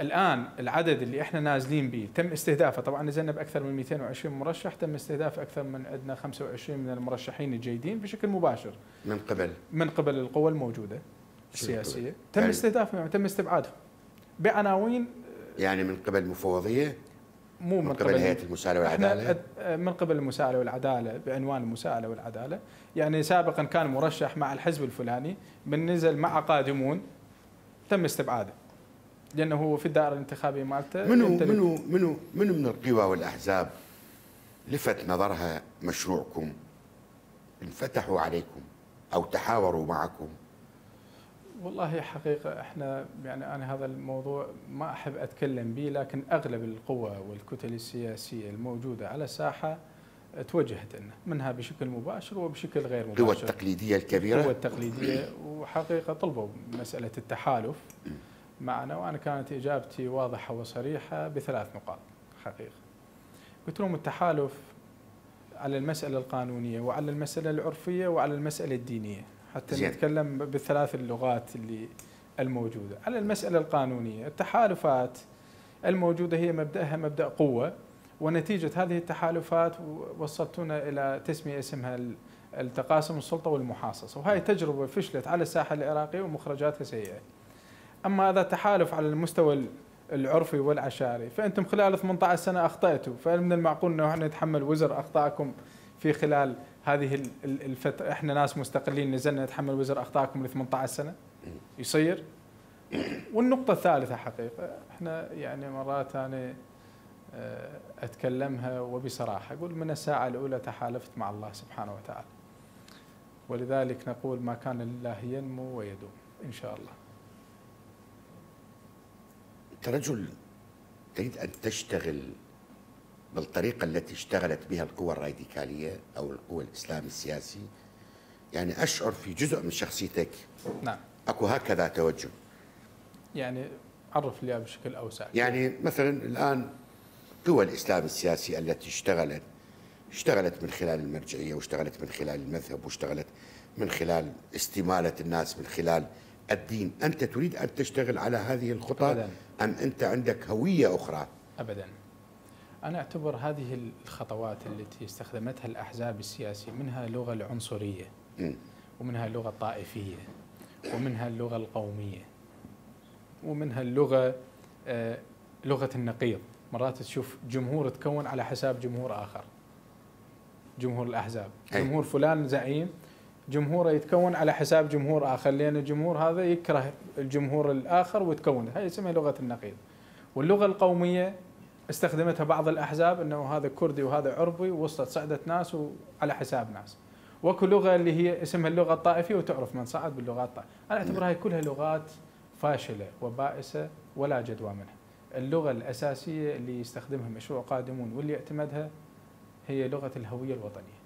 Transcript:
الآن العدد اللي إحنا نازلين به تم استهدافه. طبعا نزلنا بأكثر من 220 مرشح تم استهداف أكثر من عندنا 25 من المرشحين الجيدين بشكل مباشر. من قبل. من قبل القوى الموجودة السياسية. تم يعني استهدافهم تم استبعادهم. بعناوين يعني من قبل مفوضية؟ مو من, من قبل هيئة المساءله والعدالة؟ إحنا من قبل المساءله والعدالة بعنوان المساءله والعدالة. يعني سابقا كان مرشح مع الحزب الفلاني من نزل مع قادمون تم استبعاده. لأنه هو في الدائرة الانتخابية مالته. منو منو منو منو من القوى والأحزاب لفت نظرها مشروعكم انفتحوا عليكم أو تحاوروا معكم؟ والله حقيقة إحنا يعني أنا هذا الموضوع ما أحب أتكلم به لكن أغلب القوى والكتل السياسية الموجودة على الساحة توجهت لنا منها بشكل مباشر وبشكل غير القوى مباشر التقليدية القوى التقليدية وحقيقة طلبوا مسألة التحالف. معنا وأنا كانت إجابتي واضحة وصريحة بثلاث نقاط حقيقة. قلت لهم التحالف على المسألة القانونية وعلى المسألة العرفية وعلى المسألة الدينية حتى زين. نتكلم بالثلاث اللغات اللي الموجودة. على المسألة القانونية التحالفات الموجودة هي مبدأها مبدأ قوة ونتيجة هذه التحالفات وصلتونا إلى تسمية اسمها ال- التقاسم السلطة والمحاصصة. وهي تجربة فشلت على الساحة العراقية ومخرجاتها سيئة. أما هذا تحالف على المستوى ال- العرفي والعشائري فأنتم خلال 18 سنة أخطأتوا فمن المعقول أنه إحنا نتحمل وزر أخطائكم في خلال هذه ال- ال- الفترة إحنا ناس مستقلين نزلنا نتحمل وزر أخطائكم ل 18 سنة؟ يصير؟ والنقطة الثالثة حقيقة إحنا يعني مرات أنا آه، أتكلمها وبصراحة أقول من الساعة الأولى تحالفت مع الله سبحانه وتعالى ولذلك نقول ما كان لله ينمو ويدوم إن شاء الله. انت رجل تريد أن تشتغل بالطريقة التي اشتغلت بها القوى الراديكالية أو القوى الإسلامي السياسي. يعني أشعر في جزء من شخصيتك. نعم. أكو هكذا توجه. يعني عرف لي بشكل أوسع. يعني مثلا الآن قوى الاسلام السياسي التي اشتغلت اشتغلت من خلال المرجعية واشتغلت من خلال المذهب واشتغلت من خلال استمالة الناس من خلال الدين، أنت تريد أن تشتغل على هذه الخطى أبداً. أم أنت عندك هوية أخرى؟ أبدا أنا أعتبر هذه الخطوات التي استخدمتها الأحزاب السياسية منها اللغة العنصرية. ومنها اللغة الطائفية ومنها اللغة القومية ومنها اللغة آه، لغة النقيض مرات تشوف جمهور تكون على حساب جمهور آخر جمهور الأحزاب أي. جمهور فلان زعيم جمهوره يتكون على حساب جمهور آخر لأن الجمهور هذا يكره الجمهور الآخر وتكون هاي اسمها لغة النقيض واللغة القومية استخدمتها بعض الأحزاب أنه هذا كردي وهذا عربي ووصلت صعدت ناس وعلى حساب ناس وأكو لغة اللي هي اسمها اللغة الطائفية وتعرف من صعد باللغات الطائفية، أنا أعتبر هاي كلها لغات فاشلة وبائسة ولا جدوى منها. اللغة الأساسية اللي يستخدمها مشروع قادمون واللي يعتمدها هي لغة الهوية الوطنية.